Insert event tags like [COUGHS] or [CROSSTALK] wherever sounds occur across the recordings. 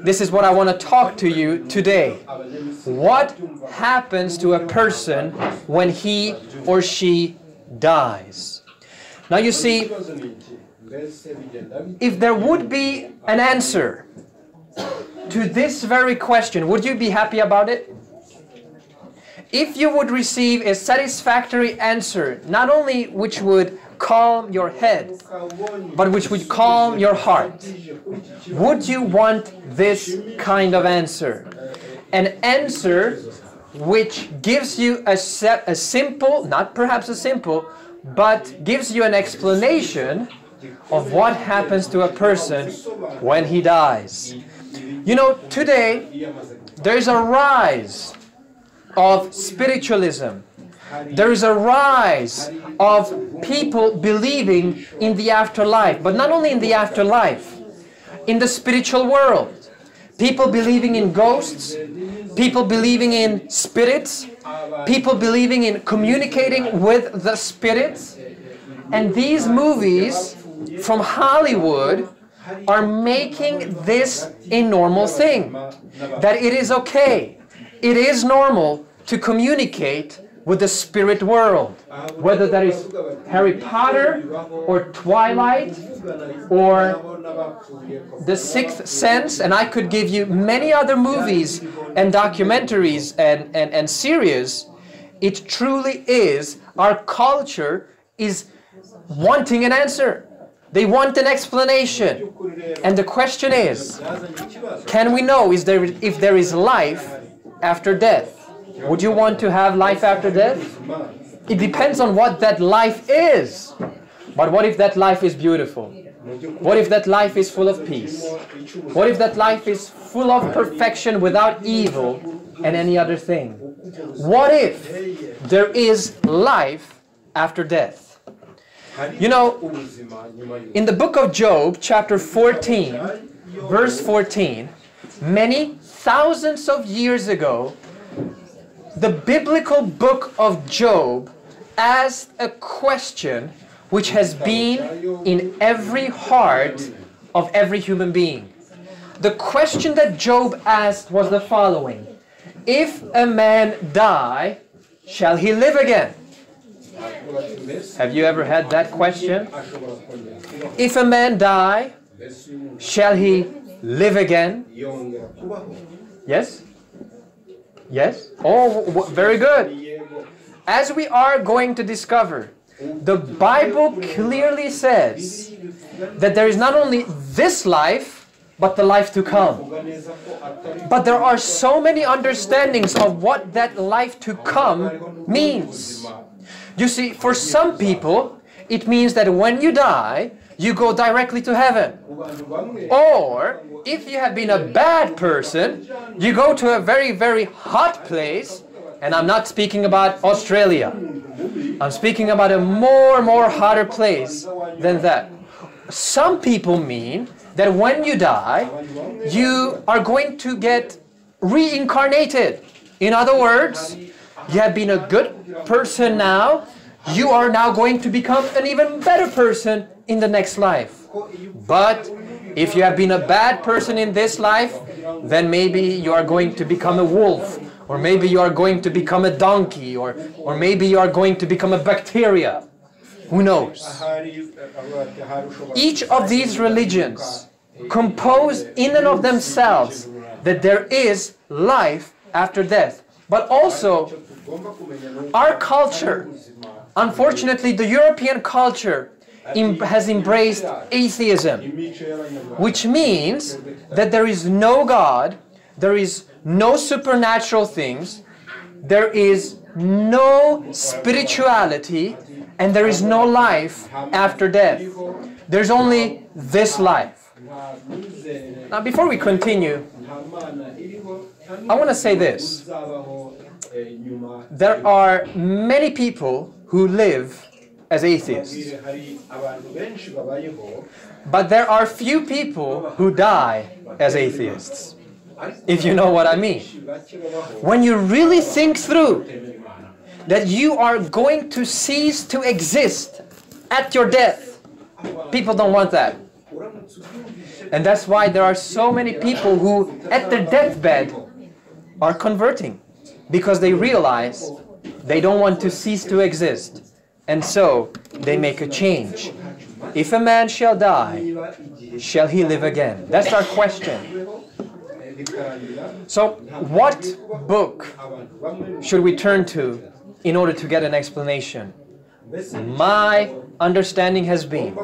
This is what I want to talk to you today. What happens to a person when he or she dies? Now, you see, if there would be an answer to this very question, would you be happy about it? If you would receive a satisfactory answer, not only which would calm your head, but which would calm your heart, would you want this kind of answer? An answer which gives you a, a simple, not perhaps a simple, but gives you an explanation of what happens to a person when he dies. You know, today there is a rise of spiritualism. There is a rise of people believing in the afterlife, but not only in the afterlife, in the spiritual world. People believing in ghosts, people believing in spirits, people believing in communicating with the spirits. And these movies from Hollywood are making this a normal thing. That it is okay, it is normal to communicate with the spirit world. Whether that is Harry Potter or Twilight or The Sixth Sense, and I could give you many other movies and documentaries and, and, and series. It truly is, our culture is wanting an answer. They want an explanation. And the question is, can we know is there, if there is life after death? Would you want to have life after death? It depends on what that life is. But what if that life is beautiful? What if that life is full of peace? What if that life is full of perfection without evil and any other thing? What if there is life after death? You know, in the book of Job, chapter 14, verse 14, many thousands of years ago, the biblical book of Job asked a question which has been in every heart of every human being. The question that Job asked was the following If a man die, shall he live again? Have you ever had that question? If a man die, shall he live again? Yes? Yes? Oh, very good. As we are going to discover, the Bible clearly says that there is not only this life, but the life to come. But there are so many understandings of what that life to come means. You see, for some people, it means that when you die, you go directly to heaven. Or, if you have been a bad person, you go to a very, very hot place, and I'm not speaking about Australia. I'm speaking about a more, more hotter place than that. Some people mean that when you die, you are going to get reincarnated. In other words, you have been a good person now, you are now going to become an even better person in the next life. But if you have been a bad person in this life, then maybe you are going to become a wolf, or maybe you are going to become a donkey, or, or maybe you are going to become a bacteria. Who knows? Each of these religions compose in and of themselves that there is life after death. But also, our culture, unfortunately, the European culture has embraced atheism, which means that there is no God, there is no supernatural things, there is no spirituality, and there is no life after death. There's only this life. Now, before we continue, I want to say this. There are many people who live as atheists, but there are few people who die as atheists, if you know what I mean. When you really think through that you are going to cease to exist at your death, people don't want that. And that's why there are so many people who, at their deathbed, are converting because they realize they don't want to cease to exist. And so they make a change. If a man shall die, shall he live again? That's our question. So, what book should we turn to in order to get an explanation? My understanding has been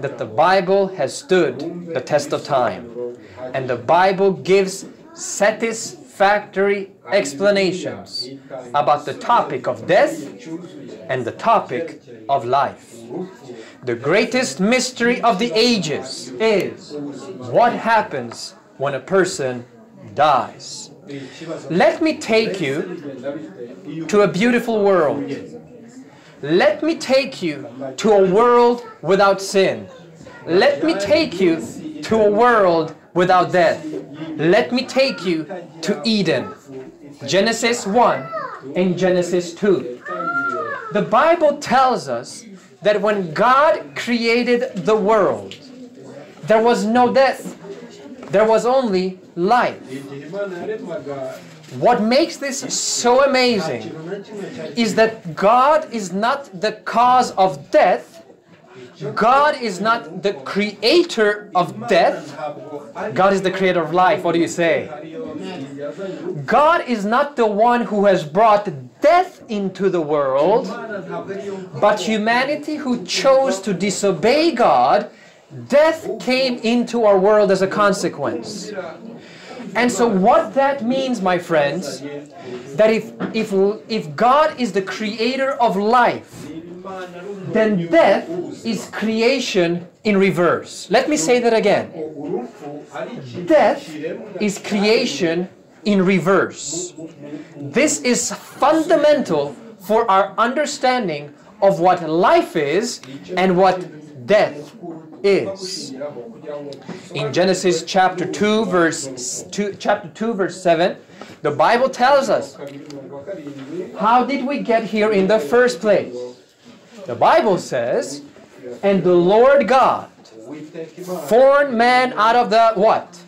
that the Bible has stood the test of time, and the Bible gives satisfactory explanations about the topic of death and the topic of life. The greatest mystery of the ages is what happens when a person dies. Let me take you to a beautiful world. Let me take you to a world without sin. Let me take you to a world without death. Let me take you to Eden. Genesis 1 and Genesis 2. The Bible tells us that when God created the world, there was no death. There was only life. What makes this so amazing is that God is not the cause of death. God is not the creator of death. God is the creator of life. What do you say? God is not the one who has brought death into the world, but humanity who chose to disobey God, death came into our world as a consequence. And so what that means, my friends, that if, if, if God is the creator of life, then death is creation in reverse. Let me say that again. Death is creation in reverse. This is fundamental for our understanding of what life is and what death is. In Genesis chapter 2 verse 2 chapter 2 verse 7, the Bible tells us how did we get here in the first place? The Bible says, and the Lord God formed man out of the what?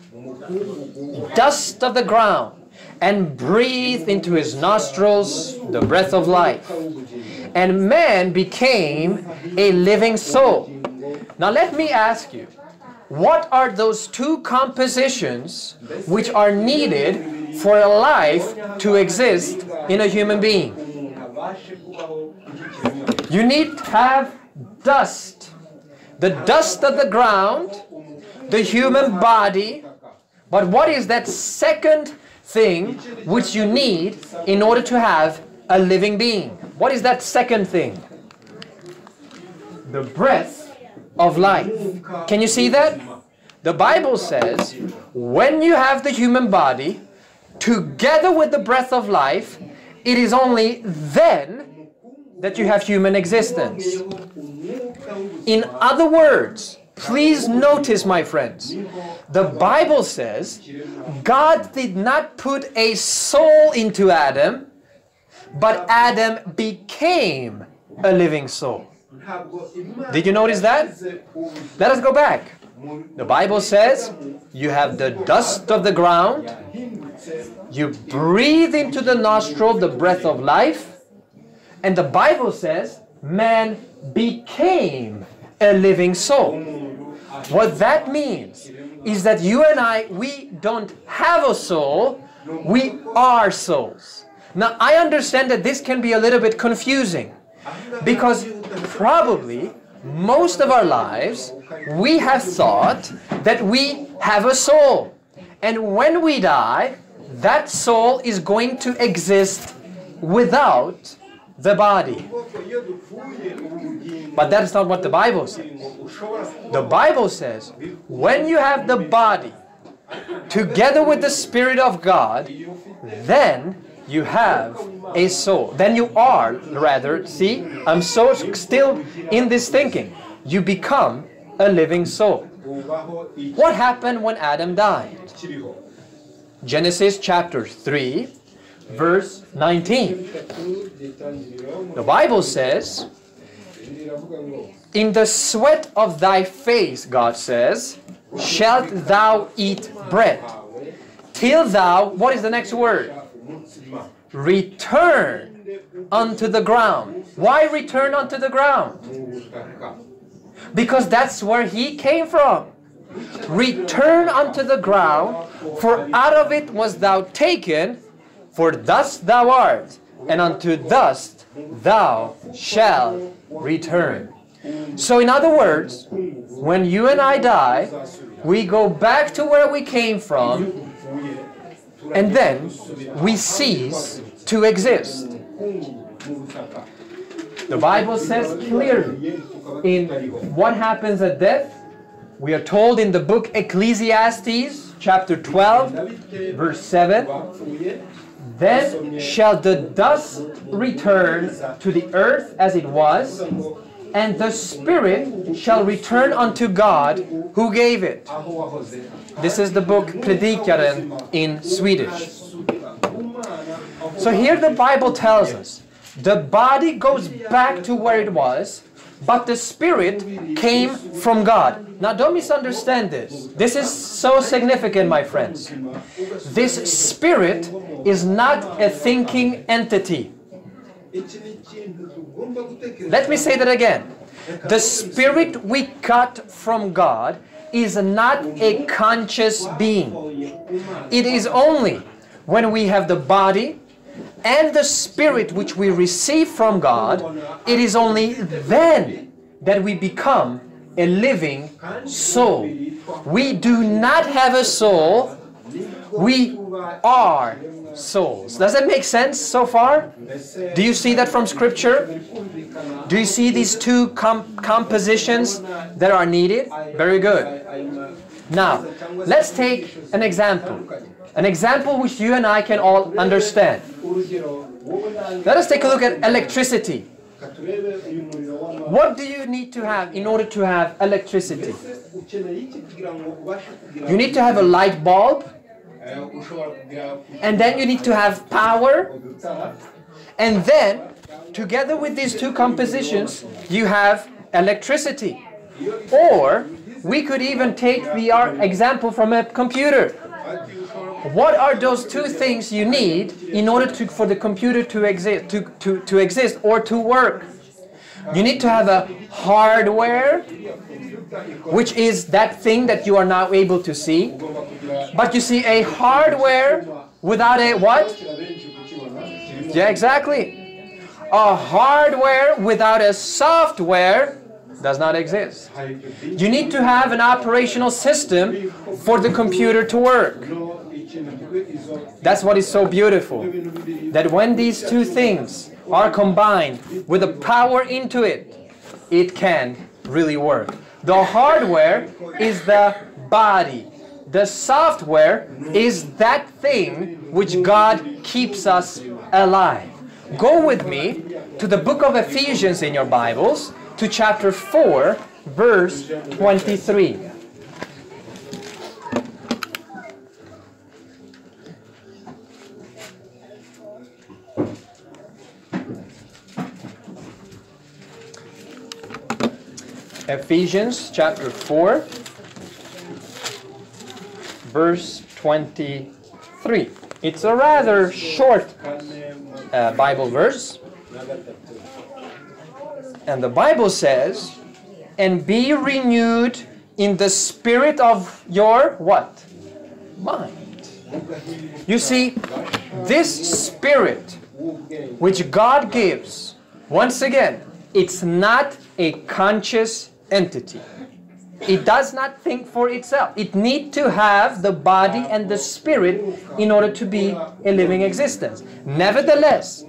Dust of the ground and breathed into his nostrils the breath of life. And man became a living soul. Now let me ask you, what are those two compositions which are needed for a life to exist in a human being? You need to have dust. The dust of the ground, the human body. But what is that second thing which you need in order to have a living being? What is that second thing? The breath of life. Can you see that? The Bible says when you have the human body together with the breath of life, it is only then that you have human existence. In other words, please notice, my friends, the Bible says God did not put a soul into Adam, but Adam became a living soul. Did you notice that? Let us go back. The Bible says you have the dust of the ground, you breathe into the nostril the breath of life, and the Bible says man became a living soul. What that means is that you and I, we don't have a soul, we are souls. Now, I understand that this can be a little bit confusing because probably most of our lives we have thought that we have a soul. And when we die, that soul is going to exist without the body. But that is not what the Bible says. The Bible says when you have the body together with the Spirit of God, then you have a soul. Then you are, rather, see, I'm so still in this thinking. You become a living soul. What happened when Adam died? Genesis chapter 3, verse 19. The Bible says, In the sweat of thy face, God says, shalt thou eat bread. Till thou, what is the next word? Return unto the ground. Why return unto the ground? Because that's where he came from. Return unto the ground, for out of it was thou taken, for dust thou art, and unto dust thou shalt return. So, in other words, when you and I die, we go back to where we came from, and then we cease to exist. The Bible says clearly in what happens at death. We are told in the book Ecclesiastes, chapter 12, verse 7 Then shall the dust return to the earth as it was, and the spirit shall return unto God who gave it. This is the book Predikaren in Swedish. So here the Bible tells us the body goes back to where it was, but the spirit came from God. Now don't misunderstand this. This is so significant, my friends. This spirit is not a thinking entity. Let me say that again. The spirit we got from God is not a conscious being. It is only when we have the body and the spirit which we receive from God, it is only then that we become a living soul. We do not have a soul, we are souls. Does that make sense so far? Do you see that from Scripture? Do you see these two com compositions that are needed? Very good. Now, let's take an example. An example which you and I can all understand. Let us take a look at electricity. What do you need to have in order to have electricity? You need to have a light bulb, and then you need to have power, and then, together with these two compositions, you have electricity. Or, we could even take the example from a computer. What are those two things you need in order to, for the computer to to, to, to exist or to work? You need to have a hardware, which is that thing that you are now able to see. But you see, a hardware without a what? Yeah, exactly. A hardware without a software does not exist. You need to have an operational system for the computer to work. That's what is so beautiful. That when these two things are combined with the power into it, it can really work. The hardware is the body. The software is that thing which God keeps us alive. Go with me to the book of Ephesians in your Bibles, to chapter 4, verse 23. Ephesians chapter 4, verse 23. It's a rather short uh, Bible verse. And the Bible says, and be renewed in the spirit of your what? Mind. You see, this spirit which God gives, once again, it's not a conscious entity. It does not think for itself. It needs to have the body and the spirit in order to be a living existence. Nevertheless,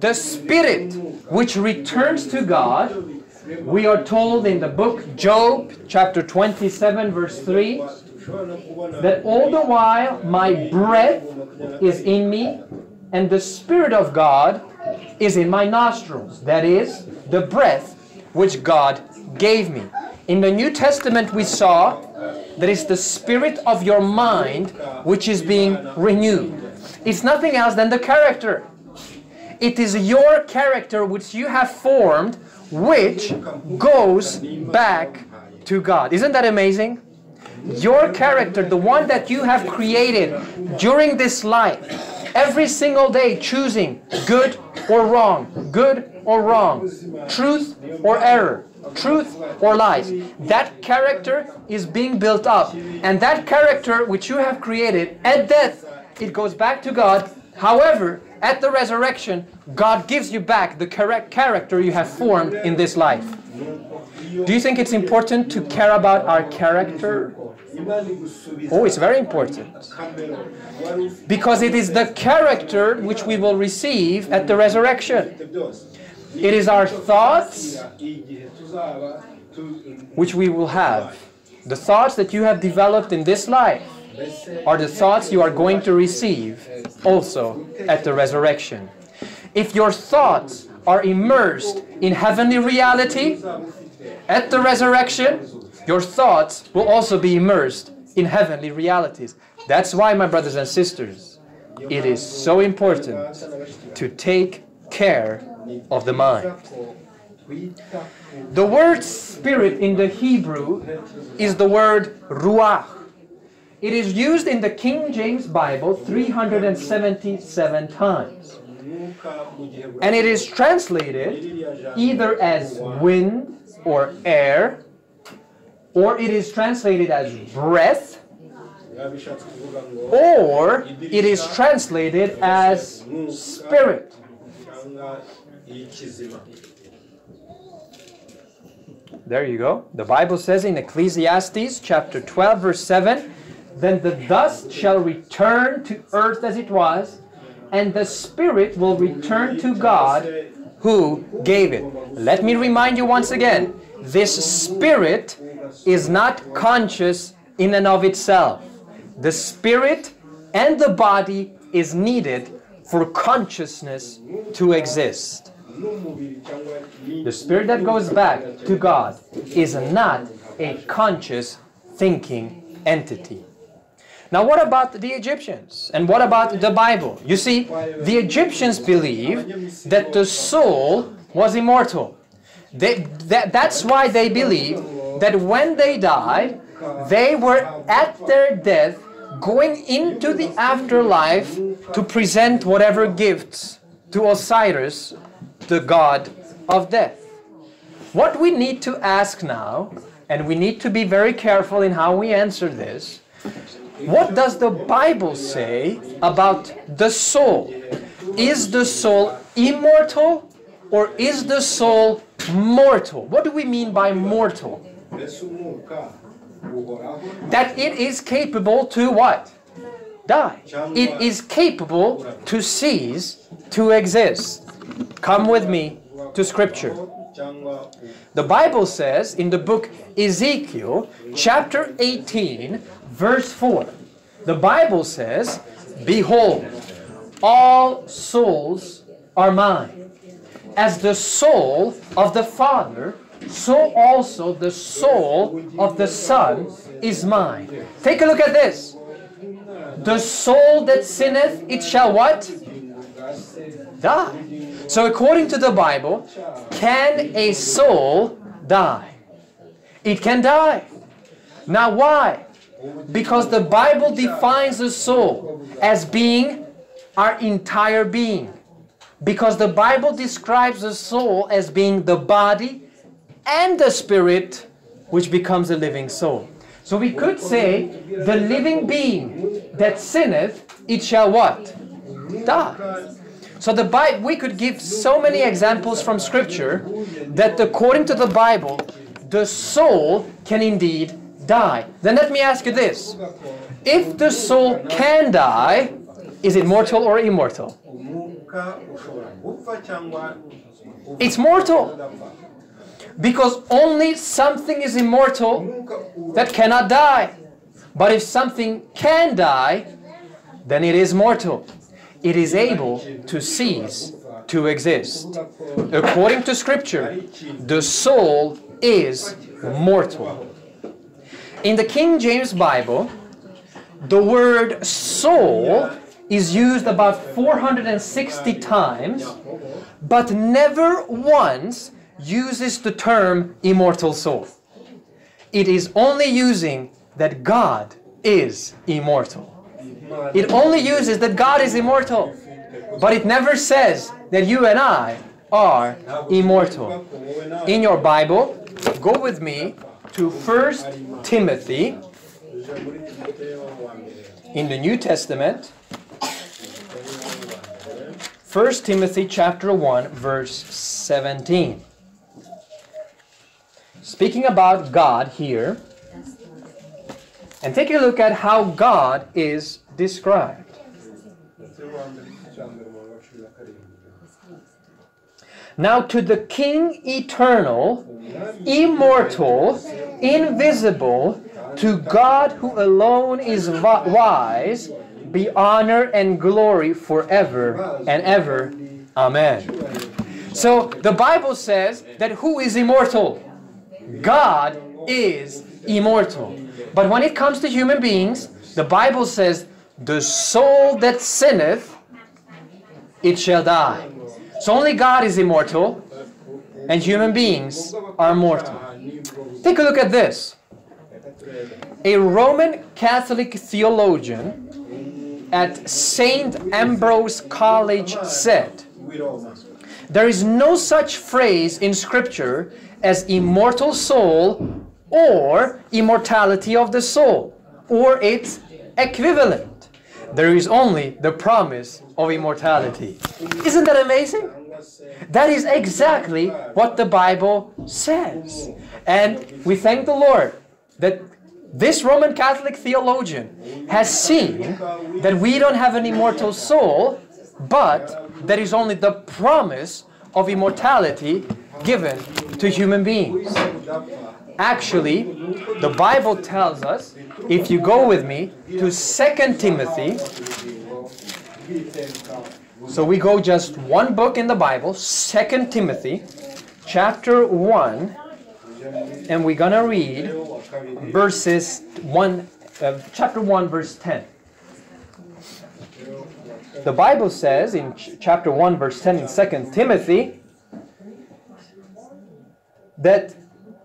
the spirit which returns to God, we are told in the book Job, chapter 27, verse 3, that all the while my breath is in me and the Spirit of God is in my nostrils. That is, the breath which God gave me. In the New Testament, we saw that it's the spirit of your mind which is being renewed. It's nothing else than the character. It is your character which you have formed which goes back to God. Isn't that amazing? your character, the one that you have created during this life, every single day choosing good or wrong, good or wrong, truth or error, truth or lies. That character is being built up. And that character which you have created at death, it goes back to God. However, at the resurrection, God gives you back the correct character you have formed in this life. Do you think it's important to care about our character? Oh, it's very important. Because it is the character which we will receive at the resurrection. It is our thoughts which we will have. The thoughts that you have developed in this life are the thoughts you are going to receive also at the resurrection. If your thoughts are immersed in heavenly reality at the resurrection, your thoughts will also be immersed in heavenly realities. That's why, my brothers and sisters, it is so important to take care of the mind. The word spirit in the Hebrew is the word ruach. It is used in the King James Bible 377 times. And it is translated either as wind or air, or it is translated as breath, or it is translated as spirit. There you go. The Bible says in Ecclesiastes chapter 12, verse 7 Then the dust shall return to earth as it was, and the spirit will return to God who gave it. Let me remind you once again this spirit is not conscious in and of itself. The spirit and the body is needed for consciousness to exist. The spirit that goes back to God is not a conscious thinking entity. Now, what about the Egyptians? And what about the Bible? You see, the Egyptians believe that the soul was immortal. They, that, that's why they believe that when they died, they were at their death going into the afterlife to present whatever gifts to Osiris, the god of death. What we need to ask now, and we need to be very careful in how we answer this, what does the Bible say about the soul? Is the soul immortal or is the soul mortal? What do we mean by mortal? That it is capable to what? Die. It is capable to cease to exist. Come with me to Scripture. The Bible says in the book Ezekiel, chapter 18, verse 4, the Bible says, Behold, all souls are mine. As the soul of the Father, so also the soul of the Son is mine. Take a look at this. The soul that sinneth, it shall what? Die. So according to the Bible, can a soul die? It can die. Now why? Because the Bible defines the soul as being our entire being. Because the Bible describes the soul as being the body and the spirit which becomes a living soul. So we could say the living being that sinneth, it shall what? Die. So the Bible, we could give so many examples from Scripture that according to the Bible, the soul can indeed die. Then let me ask you this. If the soul can die, is it mortal or immortal? It's mortal. Because only something is immortal that cannot die. But if something can die, then it is mortal. It is able to cease to exist. According to Scripture, the soul is mortal. In the King James Bible, the word soul is used about 460 times, but never once uses the term immortal soul. It is only using that God is immortal. It only uses that God is immortal, but it never says that you and I are immortal. In your Bible, go with me to 1 Timothy in the New Testament. 1 Timothy chapter 1 verse 17. Speaking about God here, and take a look at how God is described. Now to the King eternal, immortal, invisible, to God who alone is wise, be honor and glory forever and ever. Amen. So the Bible says that who is immortal? God is immortal. But when it comes to human beings, the Bible says, the soul that sinneth, it shall die. So only God is immortal, and human beings are mortal. Take a look at this. A Roman Catholic theologian at St. Ambrose College said, There is no such phrase in Scripture as immortal soul or immortality of the soul or its equivalent. There is only the promise of immortality. Isn't that amazing? That is exactly what the Bible says. And we thank the Lord that this Roman Catholic theologian has seen that we don't have an immortal soul, but there is only the promise of immortality given to human beings. Actually, the Bible tells us, if you go with me to 2 Timothy, so we go just one book in the Bible, 2 Timothy, chapter 1, and we're going to read verses 1, uh, chapter 1, verse 10. The Bible says in ch- chapter 1, verse 10 in 2 Timothy, that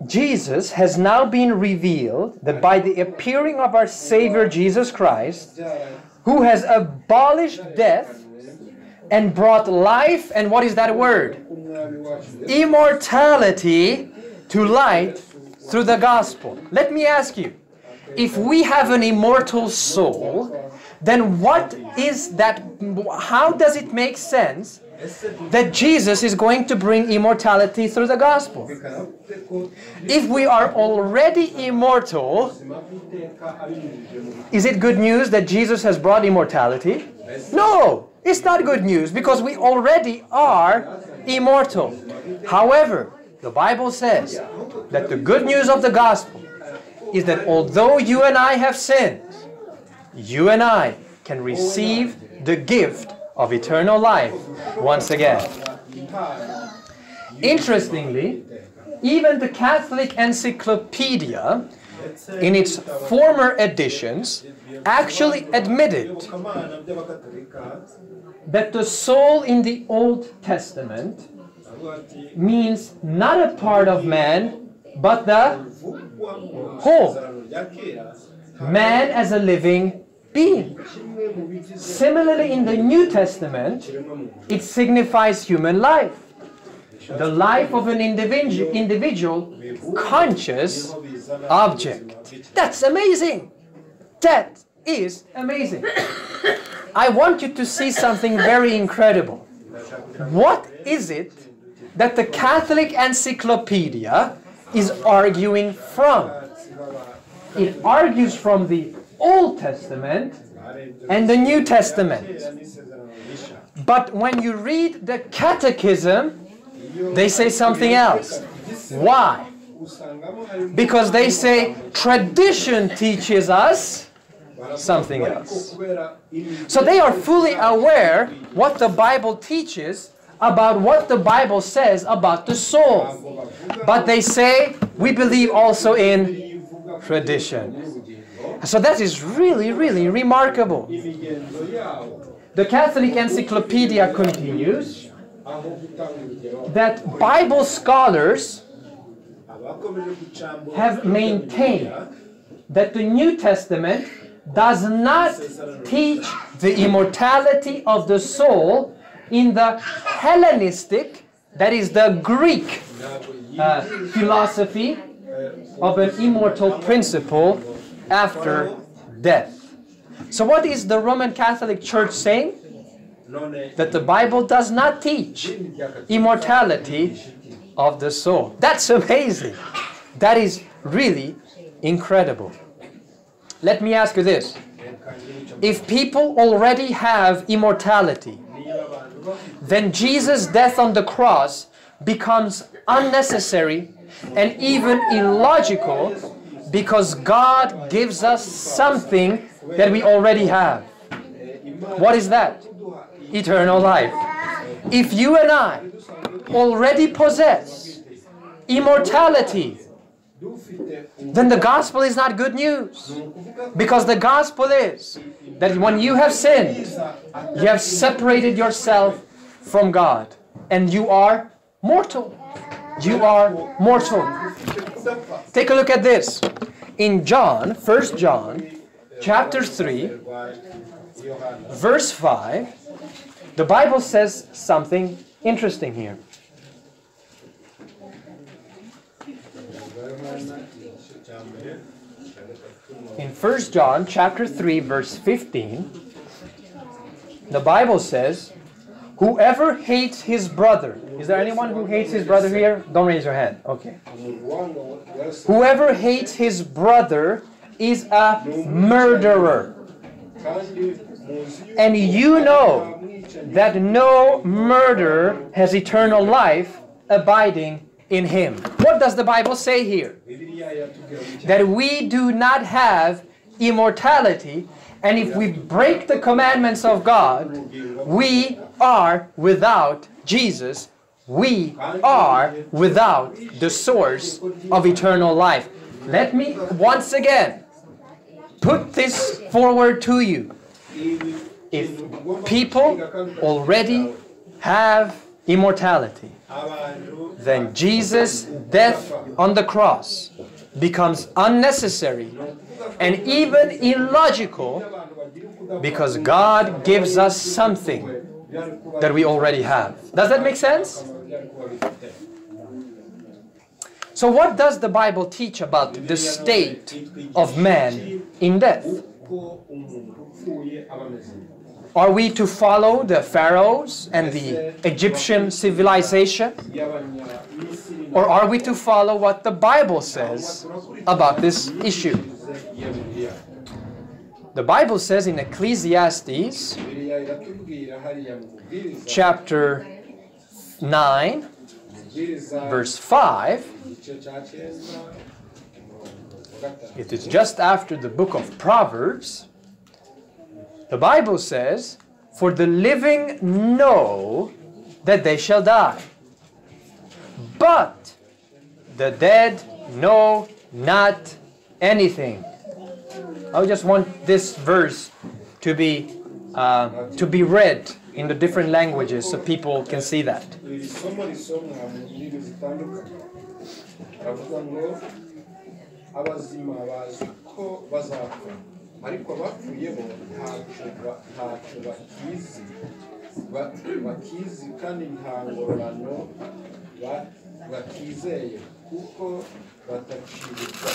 Jesus has now been revealed that by the appearing of our Savior Jesus Christ, who has abolished death and brought life, and what is that word? Immortality to light through the gospel. Let me ask you if we have an immortal soul, then what is that? How does it make sense that Jesus is going to bring immortality through the gospel? If we are already immortal, is it good news that Jesus has brought immortality? No, it's not good news because we already are immortal. However, the Bible says that the good news of the gospel is that although you and I have sinned, you and I can receive the gift of eternal life once again. Interestingly, even the Catholic Encyclopedia, in its former editions, actually admitted that the soul in the Old Testament means not a part of man, but the whole. Man as a living being. Similarly, in the New Testament, it signifies human life. The life of an individu- individual conscious object. That's amazing. That is amazing. I want you to see something very incredible. What is it that the Catholic Encyclopedia is arguing from? It argues from the Old Testament and the New Testament. But when you read the Catechism, they say something else. Why? Because they say tradition teaches us something else. So they are fully aware what the Bible teaches about what the Bible says about the soul. But they say we believe also in tradition. So that is really, really remarkable. The Catholic Encyclopedia continues that Bible scholars have maintained that the New Testament does not teach the immortality of the soul in the Hellenistic, that is the Greek uh, philosophy of an immortal principle after death. So, what is the Roman Catholic Church saying? That the Bible does not teach immortality of the soul. That's amazing. That is really incredible. Let me ask you this. If people already have immortality, then Jesus' death on the cross becomes unnecessary and even illogical because God gives us something that we already have. What is that? Eternal life. If you and I already possess immortality, then the gospel is not good news. Because the gospel is that when you have sinned, you have separated yourself from God and you are mortal. You are mortal. Take a look at this. In John, 1 John, chapter 3, verse 5, the Bible says something interesting here. In 1 John chapter 3 verse 15, the Bible says, Whoever hates his brother, is there anyone who hates his brother here? Don't raise your hand. Okay. Whoever hates his brother is a murderer. And you know that no murderer has eternal life abiding in him. What does the Bible say here? That we do not have immortality, and if we break the commandments of God, we are without Jesus. We are without the source of eternal life. Let me once again put this forward to you. If people already have immortality, then Jesus' death on the cross becomes unnecessary and even illogical because God gives us something that we already have. Does that make sense? So, what does the Bible teach about the state of man in death? Are we to follow the pharaohs and the Egyptian civilization? Or are we to follow what the Bible says about this issue? The Bible says in Ecclesiastes chapter 9, verse 5, it is just after the book of Proverbs. The Bible says, For the living know that they shall die, but the dead know not anything. I just want this verse to be uh, to be read in the different languages so people can see that. Iri somo risomwa mu ndimi zitandukanye aravuga ngo abazima bazi ko bazapfa ariko abapfuye bo ntacyo bakizi bakizi kandi nta ngororano kuko batacibuka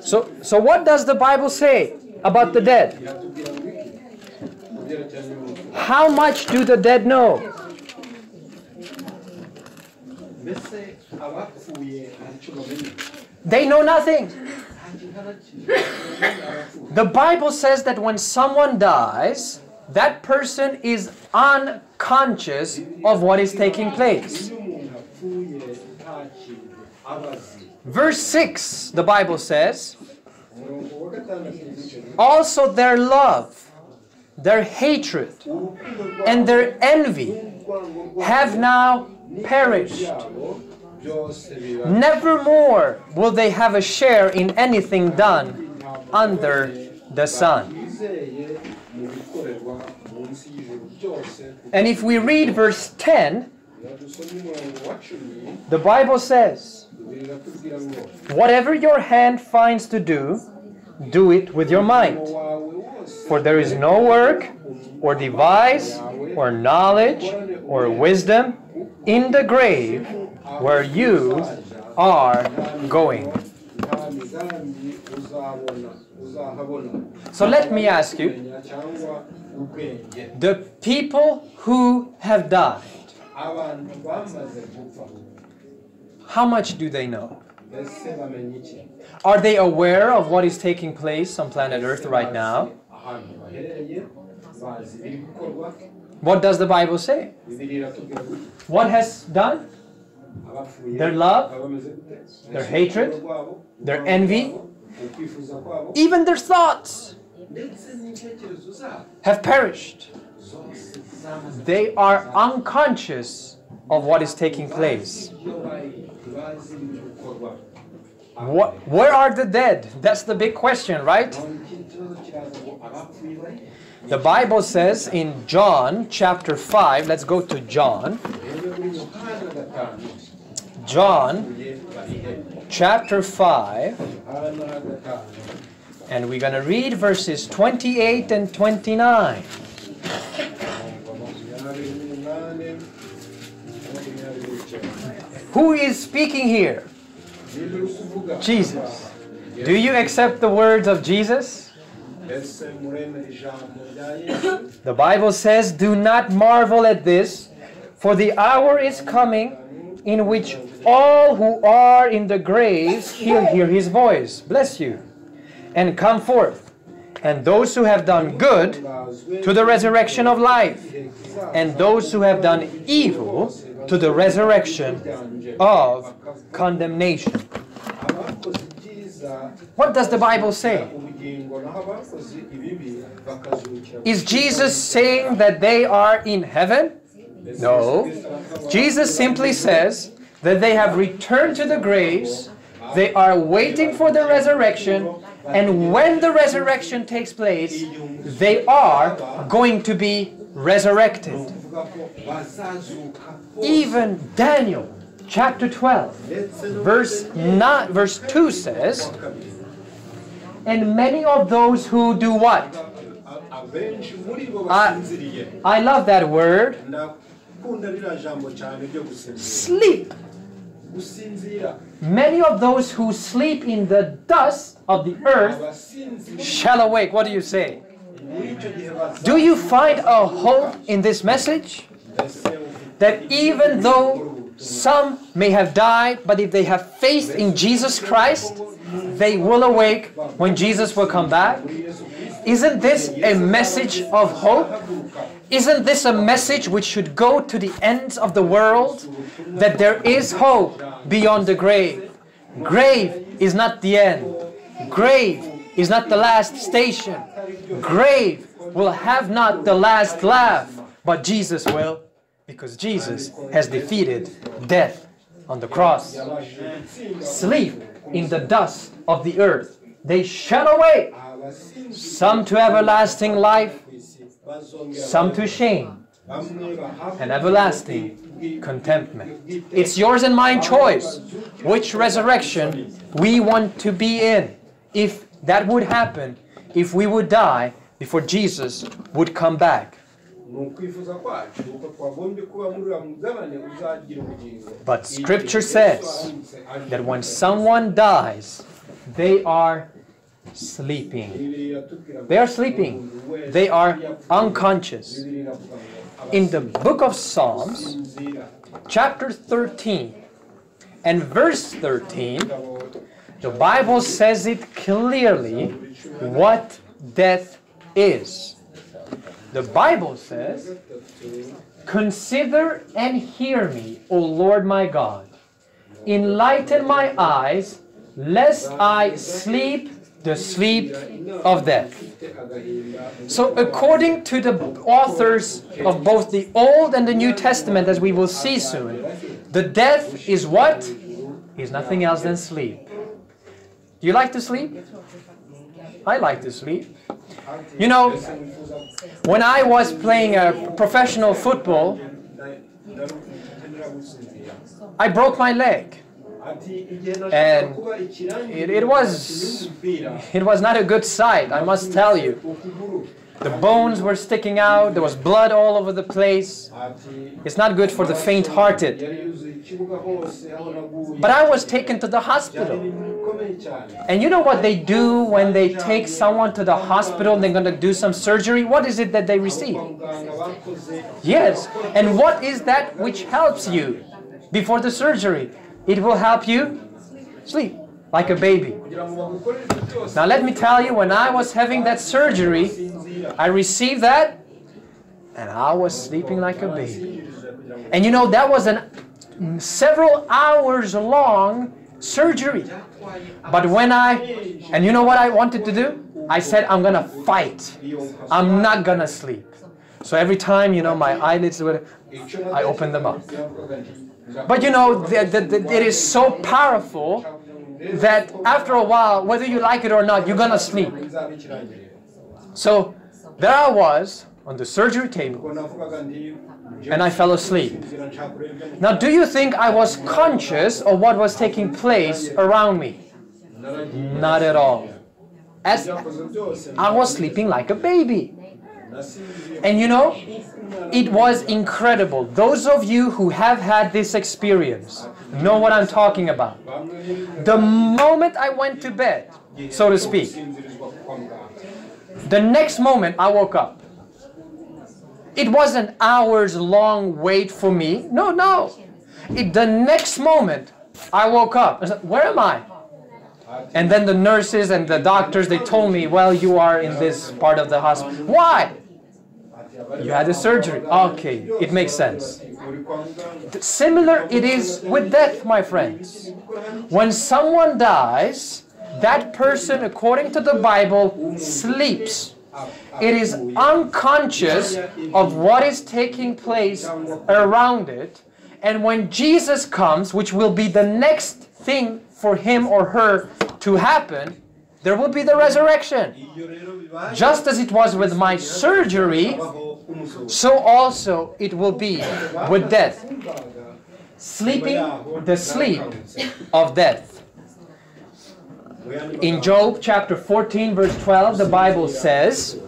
So, so what does the Bible say about the dead? iratubwira ngo iki ku byerekeranye n'urupfu How much do the dead know? mbese abapfuye ntacyo bamenye They know nothing. The Bible says that when someone dies, that person is unconscious of what is taking place. Verse 6, the Bible says, also their love, their hatred, and their envy have now perished. Byabo byose biba Never more will they have a share in anything done under the sun. And if we read verse 10, dusoma umurongo wa cumi the Bible says, Whatever your hand finds to do, do it with your mind. For there is no work, or device, or knowledge, or wisdom in the grave where you are going. So let me ask you the people who have died, how much do they know? Are they aware of what is taking place on planet Earth right now? What does the Bible say? What has done? Abapfuye Their love, baba bameze gute their hatred, their envy, rwabo, ukwifuza kwabo even their thoughts ndetse n'intekerezo zabo have perished. They are unconscious of what is taking place. iyo bari bazi ibiri gukorwa What, where are the dead? That's the big question, right? none ikindi kibazo kiraza ngo abapfuye bari The Bible says in John chapter 5, let's go to John. John chapter 5, and we're going to read verses 28 and 29. makumyabiri n'umunani makumyabiri n'icyenda Who is speaking here? Jesus. Do you accept the words of Jesus? The Bible says, Do not marvel at this, for the hour is coming in which all who are in the graves will hear his voice. Bless you. And come forth. And those who have done good to the resurrection of life. And those who have done evil to the resurrection of condemnation. What does the Bible say? Is Jesus saying that they are in heaven? No. Jesus simply says that they have returned to the graves, they are waiting for the resurrection, and when the resurrection takes place, they are going to be resurrected. Even Daniel chapter 12, verse 9, verse 2 says, And many of those who do what? basinziriye I love that word. Ndakunda ririya jambo cyane ryo gusinzira Sleep. gusinzira Many of those who sleep in the dust of the earth shall awake. What do you say? muri icyo gihe bazazuka Do you find a hope in this message? That even though some may have died, but if they have faith in Jesus Christ, they will awake when Jesus will come back? Isn't this a message of hope? Isn't this a message which should go to the ends of the world? That there is hope beyond the grave. Grave is not the end. Grave is not the last station. Grave will have not the last laugh, but Jesus will, because Jesus has defeated death on the cross. Sleep in the dust of the earth. They shall awake, some to everlasting life, some to shame and everlasting contentment. It's yours and mine choice which resurrection we want to be in. If that would happen, if we would die before Jesus would come back. But Scripture says That when someone dies, they are sleeping. They are sleeping. They are unconscious. In the book of Psalms, chapter 13 and verse 13, the Bible says it clearly what death is. The Bible says, Consider and hear me, O Lord my God. Enlighten my eyes, lest I sleep the sleep of death. So, according to the authors of both the Old and the New Testament, as we will see soon, the death is what? Is nothing else than sleep. Do you like to sleep? I like to sleep. You know, when I was playing a professional football, I broke my leg. Ati igihe nashaka And it- it was- It was not a good sight, I must tell you. The bones were sticking out, there was blood all over the place. It's not good for the faint hearted. yari yuzuye ikibuga hose aho naguye But I was taken to the hospital. ibintu bikomeye cyane And you know what they do when they take someone to the hospital and they're going to do some surgery? What is it that they receive? kwa muganga bakoze Yes. And what is that which helps you before the surgery? It will help you sleep like a baby. Now, let me tell you, when I was having that surgery, I received that and I was sleeping like a baby. And you know, that was an several hours long surgery. But when I, and you know what I wanted to do? I said, I'm gonna fight. I'm not gonna sleep. So every time, you know, my eyelids would, I opened them up. But you know, the, the, the, it is so powerful that after a while, whether you like it or not, you're gonna sleep. So there I was on the surgery table and I fell asleep. Now, do you think I was conscious of what was taking place around me? Not at all. As I was sleeping like a baby. And you know, it was incredible. Those of you who have had this experience know what I'm talking about. The moment I went to bed, so to speak, the next moment I woke up. It wasn't hours long wait for me. No, no. It, the next moment I woke up. I said, Where am I? And then the nurses and the doctors they told me, well, you are in this part of the hospital. Why? You had a surgery. Okay, it makes sense. Similar it is with death, my friends. When someone dies, that person, according to the Bible, sleeps. It is unconscious of what is taking place around it. And when Jesus comes, which will be the next thing for him or her to happen, there will be the resurrection. Just as it was with my surgery, so also it will be with death. Sleeping the sleep of death. In Job chapter 14, verse 12, the Bible says,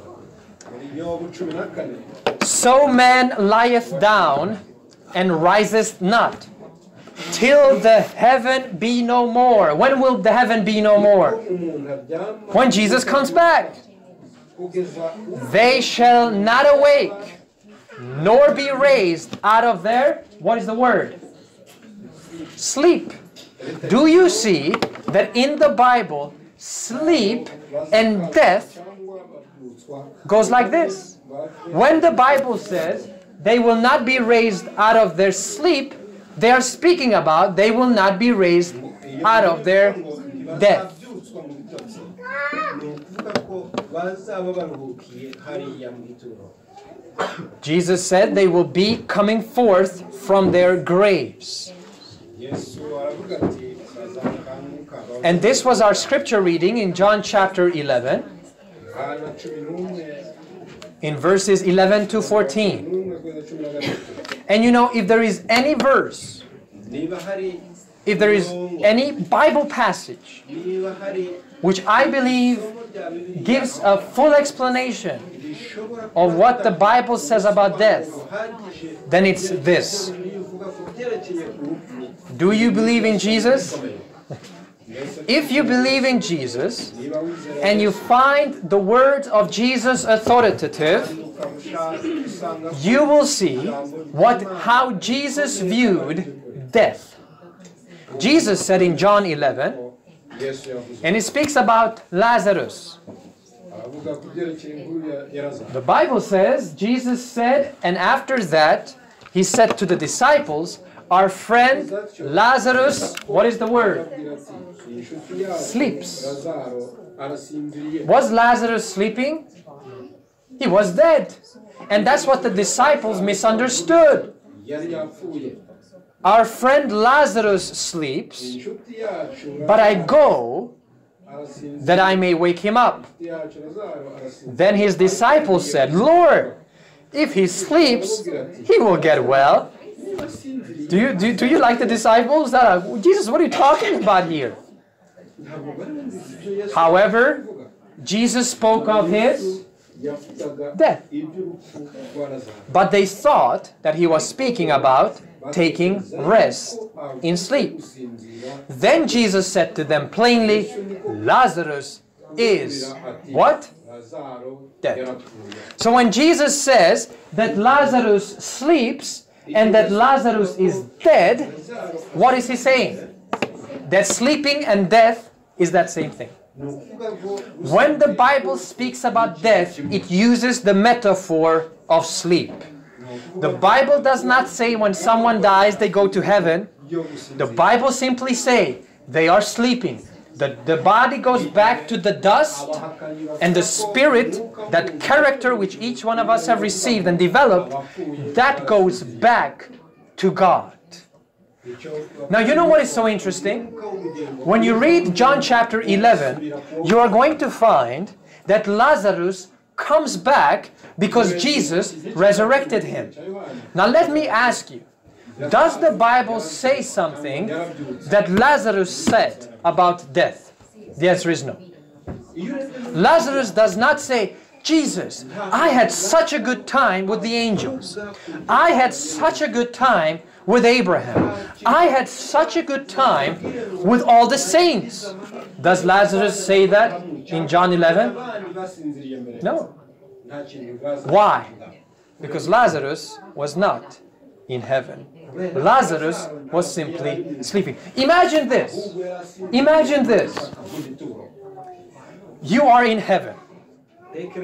So man lieth down and riseth not, till the heaven be no more. When will the heaven be no more? When Jesus comes back. They shall not awake, nor be raised out of their, what is the word? Sleep. Do you see that in the Bible, sleep and death goes like this? When the Bible says they will not be raised out of their sleep, they are speaking about they will not be raised out of their death. Jesus said they will be coming forth from their graves. And this was our scripture reading in John chapter 11, in verses 11 to 14. And you know, if there is any verse, if there is any Bible passage which I believe gives a full explanation of what the Bible says about death, then it's this. Do you believe in Jesus? If you believe in Jesus and you find the words of Jesus authoritative, you will see what how Jesus viewed death. Jesus said in John 11, and he speaks about Lazarus. The Bible says, Jesus said, and after that, he said to the disciples, Our friend Lazarus, what is the word? Sleeps. Was Lazarus sleeping? He was dead. And that's what the disciples misunderstood. Our friend Lazarus sleeps, but I go that I may wake him up. Then his disciples said, Lord, if he sleeps, he will get well. Do you, do, do you like the disciples that are, Jesus, what are you talking about here? However. Jesus spoke of his, death. but they thought that he was speaking about taking rest in sleep. Then Jesus said to them plainly, Lazarus is what? Dead. So when Jesus says that Lazarus sleeps and that Lazarus is dead, what is he saying? That sleeping and death is that same thing. When the Bible speaks about death, it uses the metaphor of sleep. The Bible does not say when someone dies they go to heaven. The Bible simply say they are sleeping. The, the body goes back to the dust and the spirit, that character which each one of us have received and developed, that goes back to God. Now you know what is so interesting? When you read John chapter 11, you are going to find that Lazarus comes back because Jesus resurrected him. Now let me ask you, does the Bible say something that Lazarus said about death? The answer is no. Lazarus does not say, Jesus, I had such a good time with the angels. I had such a good time with Abraham. I had such a good time with all the saints. Does Lazarus say that in John 11? abandi basinziriye mbere No. Why? Because Lazarus was not in heaven. Lazarus was simply sleeping. Imagine this. Imagine this. You are in heaven.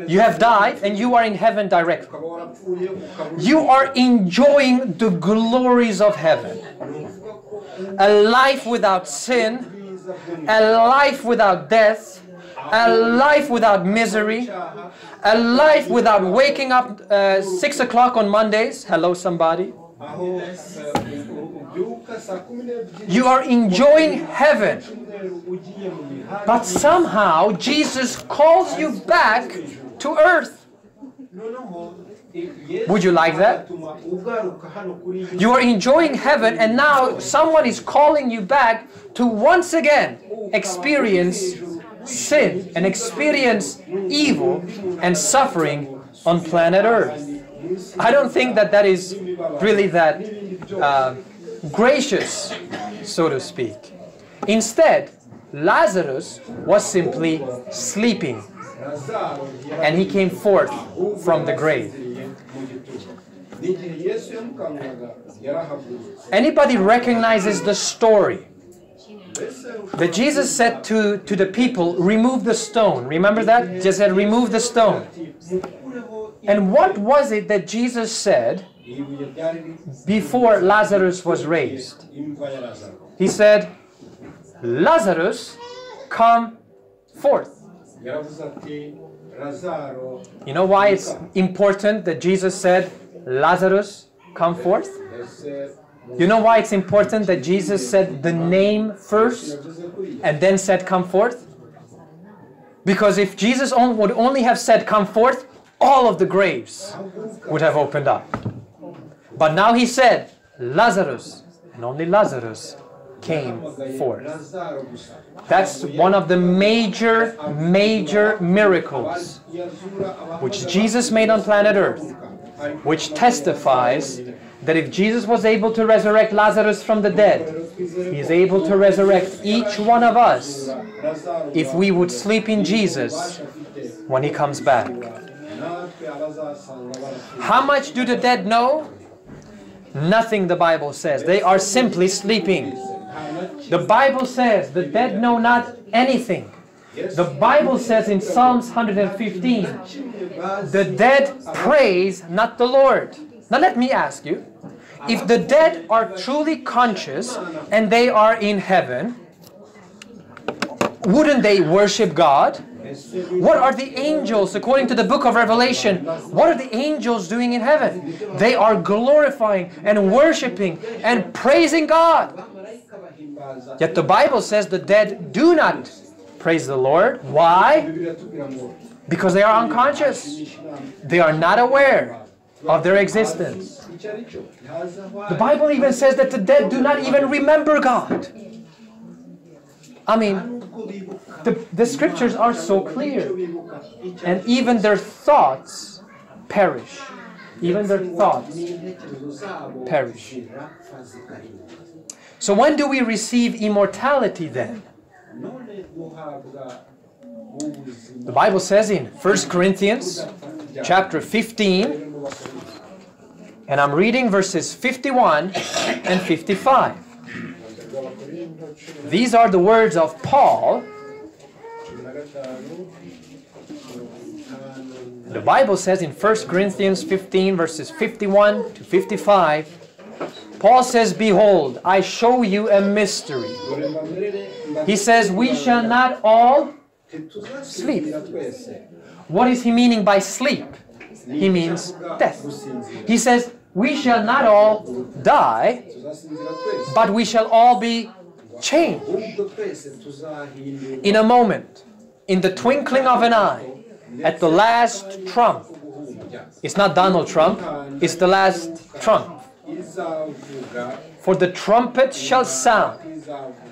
You have died and you are in heaven directly. ukaba warapfuye ukaba uri You are enjoying the glories of heaven. ni ukuvuga ko A life without sin, ubwiza bwo mu a life without death, a life without misery, a life without waking up uh, 6 o'clock on Mondays. Hello, somebody. You are enjoying heaven. But somehow Jesus calls you back to earth. Would you like that? You are enjoying heaven, and now someone is calling you back to once again experience sin and experience evil and suffering on planet Earth. I don't think that that is really that uh, gracious, so to speak. Instead, Lazarus was simply sleeping, and he came forth from the grave. Anybody recognizes the story that Jesus said to, to the people, remove the stone. Remember that? Just said, remove the stone. And what was it that Jesus said before Lazarus was raised? He said, Lazarus, come forth. You know why it's important that Jesus said, Lazarus, come forth? You know why it's important that Jesus said the name first and then said, come forth? Because if Jesus would only have said, come forth, all of the graves would have opened up. But now he said, Lazarus, and only Lazarus came forth. That's one of the major, major miracles which Jesus made on planet Earth, which testifies that if Jesus was able to resurrect Lazarus from the dead, he is able to resurrect each one of us if we would sleep in Jesus when he comes back. How much do the dead know? Nothing, the Bible says. They are simply sleeping. The Bible says the dead know not anything. The Bible says in Psalms 115, the dead praise not the Lord. Now let me ask you, if the dead are truly conscious and they are in heaven, wouldn't they worship God? What are the angels, according to the book of Revelation, what are the angels doing in heaven? They are glorifying and worshiping and praising God. Yet the Bible says the dead do not praise the Lord. Why? Because they are unconscious. They are not aware. of their existence. The. Bible even says that the dead do not even remember God. I mean, the, the scriptures are so clear, and even their thoughts perish. Even their thoughts. perish. So, when do we receive immortality then? The Bible says in 1 Corinthians chapter 15, and I'm reading verses 51 and 55. These are the words of Paul. The Bible says in 1 Corinthians 15, verses 51 to 55, Paul says, Behold, I show you a mystery. He says, We shall not all. sleep What is he meaning by sleep? He means death. He says, We shall not all die, but we shall all be changed in a moment, in the twinkling of an eye, at the last trump. It's not Donald Trump, it's the last trump. For the trumpet shall sound,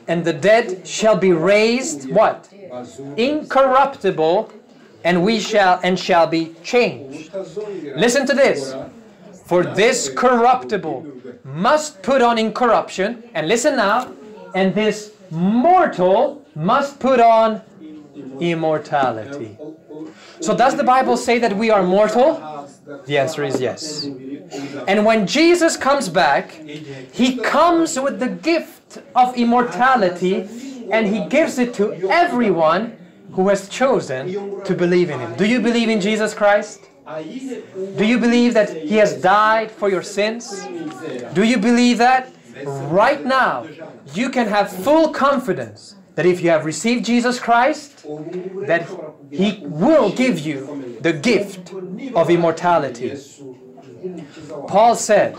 and the dead shall be raised what? Incorruptible, and we shall and shall be changed. Listen to this. For this corruptible must put on incorruption, and listen now, and this mortal must put on immortality. So, does the Bible say that we are mortal? The answer is yes. And when Jesus comes back, he comes with the gift of immortality and he gives it to everyone who has chosen to believe in him. Do you believe in Jesus Christ? Do you believe that he has died for your sins? Do you believe that? Right now, you can have full confidence that if you have received Jesus Christ, that he will give you the gift of immortality. Paul said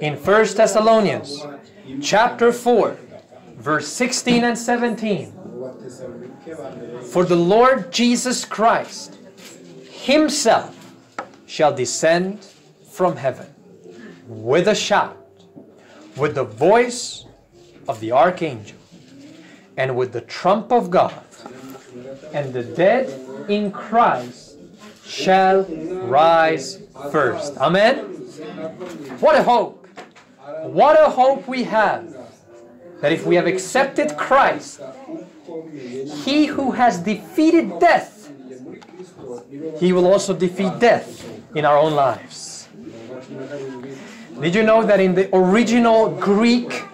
in 1 Thessalonians chapter 4 verse 16 and 17 For the Lord Jesus Christ himself shall descend from heaven with a shout with the voice of the archangel and with the trump of God and the dead in Christ shall rise first. Amen. What a hope! What a hope we have that if we have accepted Christ, he who has defeated death, he will also defeat death in our own lives. Did you know that in the original Greek,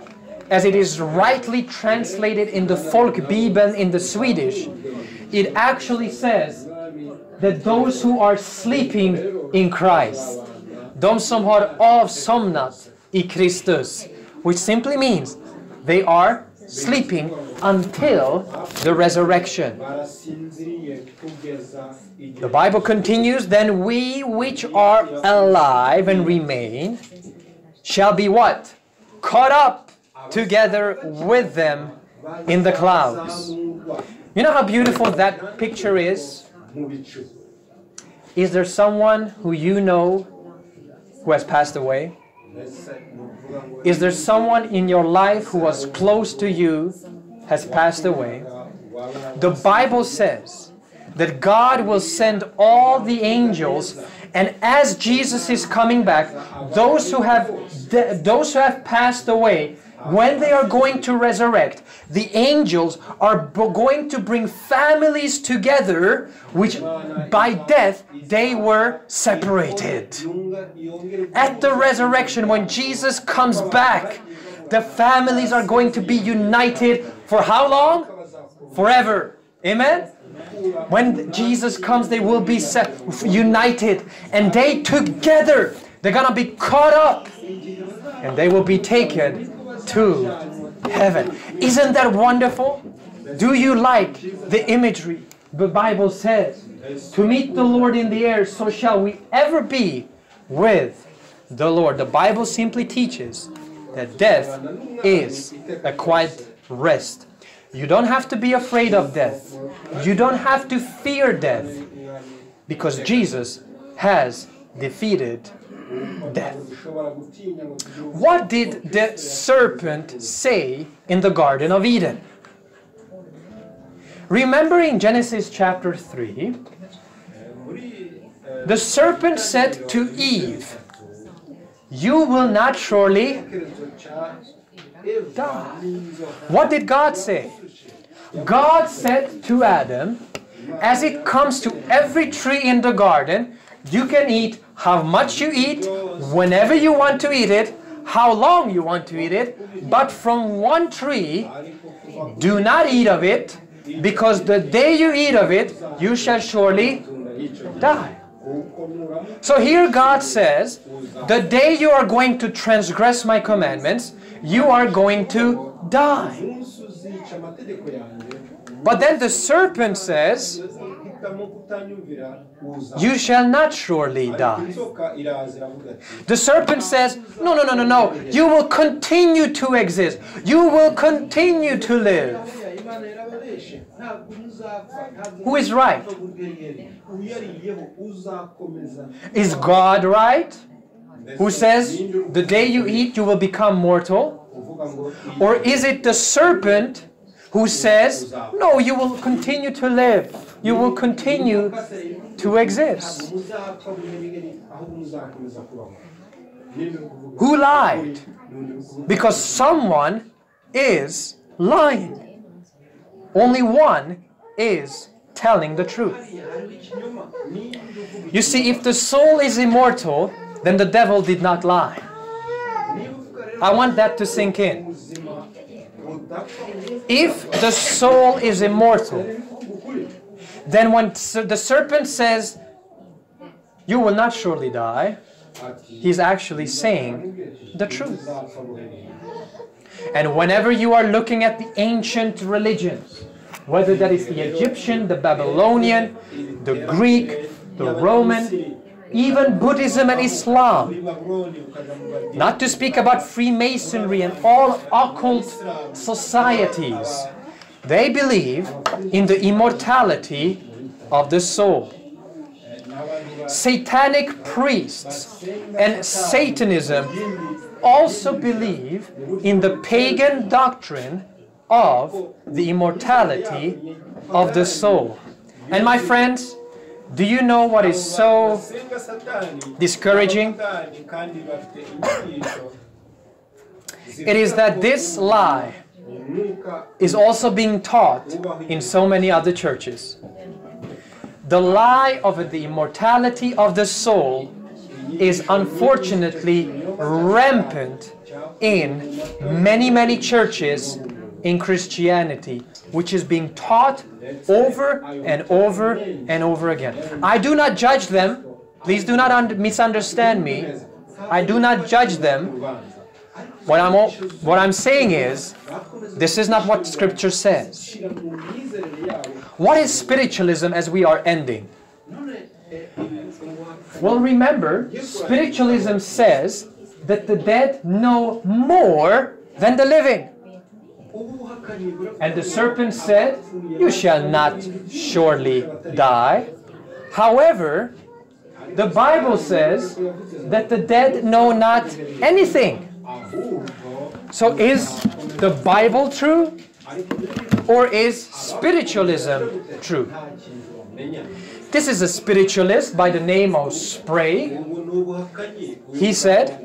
as it is rightly translated in the Folkbibeln in the Swedish, it actually says that those who are sleeping in Christ, de som har avsomnat i Kristus, which simply means they are sleeping until the resurrection. The Bible continues, then we which are alive and remain shall be what? Caught up together with them in the clouds. You know how beautiful that picture is? Is there someone who you know who has passed away? Is there someone in your life who was close to you has passed away? The Bible says that God will send all the angels and as Jesus is coming back, those who have those who have passed away when they are going to resurrect, the angels are going to bring families together which by death they were separated. At the resurrection, when Jesus comes back, the families are going to be united for how long? Forever. Amen? When Jesus comes, they will be se- united and they together, they're going to be caught up and they will be taken to heaven. Isn't that wonderful? Do you like the imagery? The Bible says, to meet the Lord in the air, so shall we ever be with the Lord. The Bible simply teaches that death is a quiet rest. You don't have to be afraid of death. You don't have to fear death because Jesus has defeated death. What did the serpent say in the Garden of Eden? Remember in Genesis chapter 3, eh, the serpent said to Eve, You will not surely. Icyerekezo cya eva n'inzoka What did God say? God said to Adam, As it comes to every tree in the garden, you can eat how much you eat, whenever you want to eat it, how long you want to eat it, but from one tree, ariko kuva ku do not eat of it, because the day you eat of it, you shall surely itunda y'icyo gihe die. So here God says, the day you are going to transgress my commandments, you are going to die. But then the serpent says, You shall not surely die. The serpent says, No, no, no, no, no. You will continue to exist. You will continue to live. "Buriya imana yarababeshe ntabwo muzapfa ntabwo Who is right? Is God right? Who says, The day you eat, you will become mortal? Or is it the serpent who says, No, you will continue to live. You will continue to exist. Who lied? Because someone is lying. Only one is telling the truth. You see, if the soul is immortal, then the devil did not lie. I want that to sink in. If the soul is immortal, then when the serpent says, You will not surely die, he's actually saying the truth. And whenever you are looking at the ancient religions, whether that is the Egyptian, the Babylonian, the Greek, the Roman, even Buddhism and Islam, not to speak about Freemasonry and all occult societies, they believe in the immortality of the soul. Satanic priests and Satanism also believe in the pagan doctrine of the immortality of the soul. And my friends, do you know what is so discouraging? [COUGHS] It is that this lie is also being taught in so many other churches. The lie of the immortality of the soul is unfortunately rampant in many, many churches in Christianity, which is being taught over and over and over again. I do not judge them. Please do not un- misunderstand me. I do not judge them. What I'm, what I'm saying is, this is not what Scripture says. What is spiritualism as we are ending? Well, remember, spiritualism says that the dead know more than the living. And the serpent said, You shall not surely die. However, the Bible says that the dead know not anything. So is the Bible true or is spiritualism true? This is a spiritualist by the name of Spray. He said,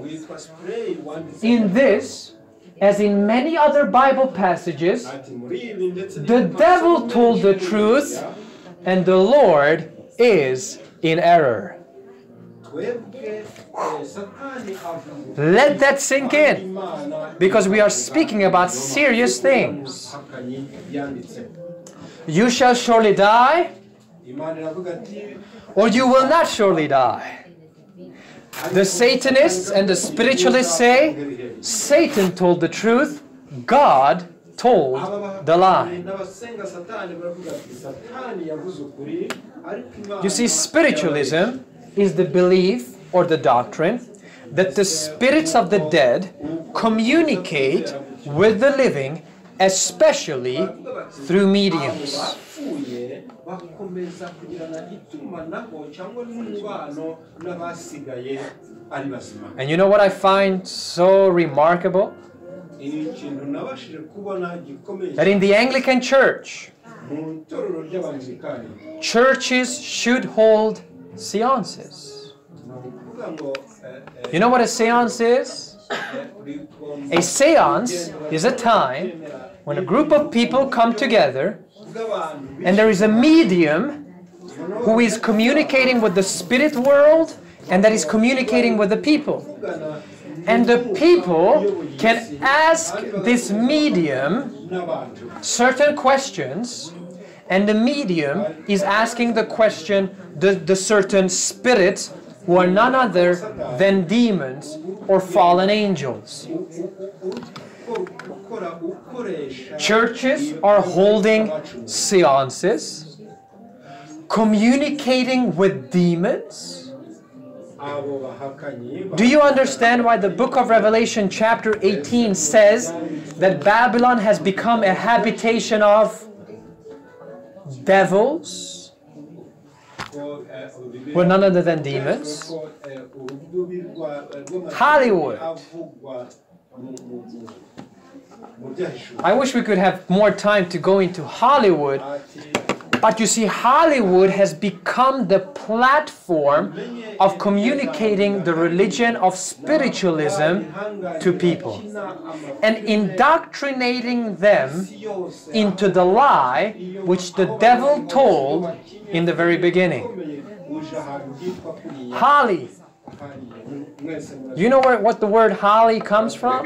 In this, as in many other Bible passages, the devil told the truth and the Lord is in error. Let that sink in because we are speaking about serious things. You shall surely die, or you will not surely die. The Satanists and the spiritualists say Satan told the truth, God told the lie. You see, spiritualism is the belief or the doctrine that the spirits of the dead communicate with the living especially through mediums. And you know what I find so remarkable? That in the Anglican Church, churches should hold seances. You know what a seance is? A seance is a time when a group of people come together and there is a medium who is communicating with the spirit world and that is communicating with the people. And the people can ask this medium certain questions, and the medium is asking the question the, the certain spirits who are none other than demons or fallen angels. Churches are holding seances, communicating with demons. Do you understand why the book of Revelation, chapter 18, says that Babylon has become a habitation of devils? We're none other than demons. Hollywood. I wish we could have more time to go into Hollywood, but you see, Hollywood has become the platform of communicating the religion of spiritualism to people and indoctrinating them into the lie which the devil told in the very beginning. Holly. You know where, what the word Holly comes from?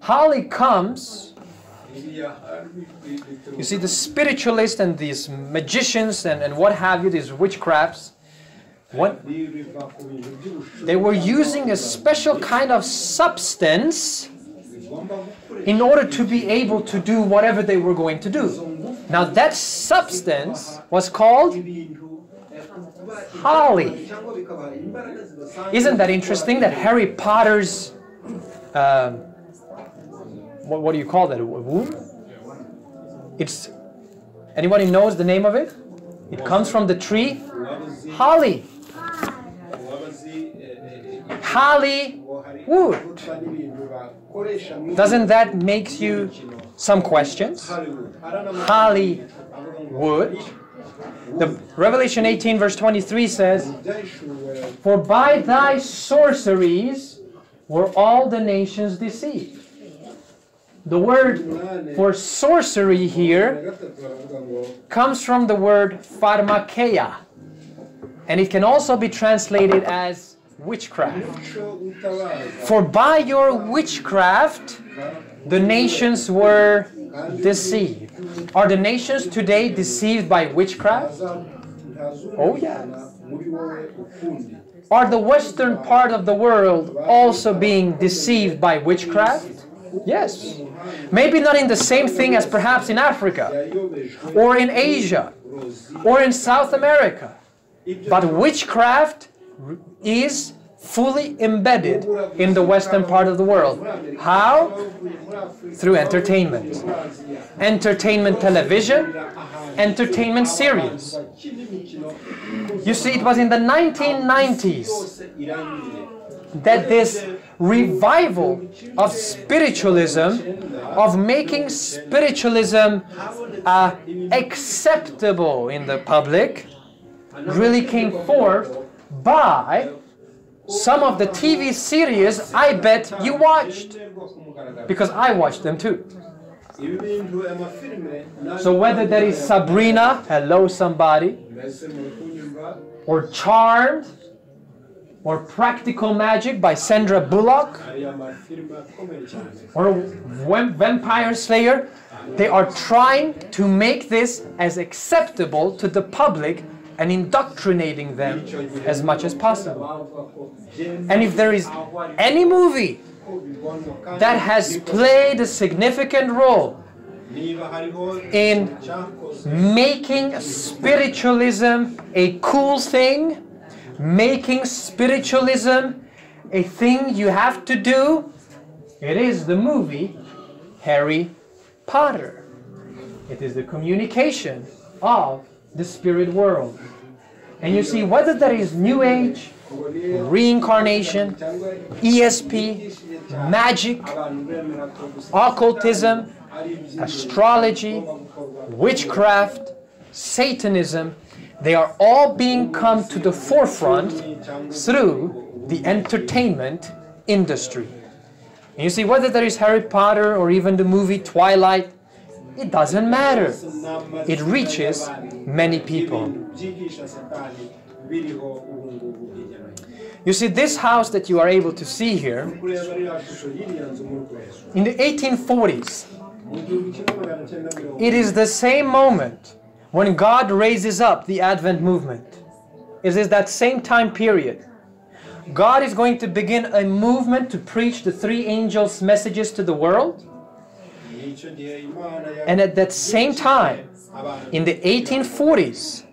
Holly comes, you see, the spiritualists and these magicians and, and what have you, these witchcrafts, what, they were using a special kind of substance in order to be able to do whatever they were going to do. Now, that substance was called Holly. Isn't that interesting that Harry Potter's, um, what, what do you call that, womb? It's, anybody knows the name of it? It comes from the tree holly. Holly wood. Doesn't that make you some questions? Hollywood. The Revelation 18 verse 23 says, For by thy sorceries were all the nations deceived. The word for sorcery here comes from the word pharmakeia, and it can also be translated as witchcraft. For by your witchcraft the nations were deceived. Are the nations today deceived by witchcraft? Oh, ukundi Are the western part of the world also being deceived by witchcraft? Yes. Maybe not in the same thing as perhaps in Africa or in Asia or in South America. But witchcraft is fully embedded in the western part of the world. How? Through entertainment. Entertainment television, entertainment series. You see, it was in the 1990s that this revival of spiritualism, of making spiritualism uh, acceptable in the public, really came forth by some of the TV series I bet you watched, because I watched them too. So whether that is Sabrina, hello somebody, or Charmed, or Practical Magic by Sandra Bullock, or Vampire Slayer, they are trying to make this as acceptable to the public and indoctrinating them as much as possible. And if there is any movie that has played a significant role in making spiritualism a cool thing, making spiritualism a thing you have to do, it is the movie Harry Potter. It is the communication of the spirit world. And you see, whether that is New Age, reincarnation, ESP, magic, occultism, astrology, witchcraft, Satanism, they are all being come to the forefront through the entertainment industry. And you see, whether there is Harry Potter or even the movie Twilight, it doesn't matter. It reaches many people. You see, this house that you are able to see here, in the 1840s, it is the same moment when God raises up the Advent movement. It is that same time period. God is going to begin a movement to preach the three angels' messages to the world. And at that same time, in the 1840s,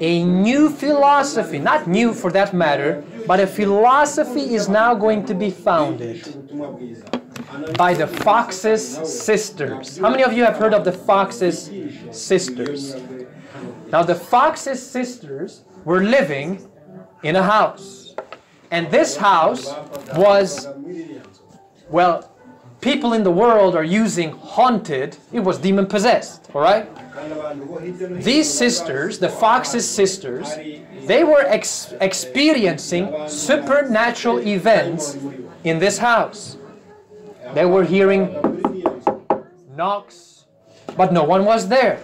a new philosophy, not new for that matter, but a philosophy is now going to be founded by the Foxes sisters. How many of you have heard of the Foxes sisters? Now, the Foxes sisters were living in a house. And this house was, well, people in the world are using haunted, it was demon possessed, all right? These sisters, the Foxes sisters, they were ex- experiencing supernatural events in this house. They were hearing knocks, but no one was there.